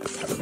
Have a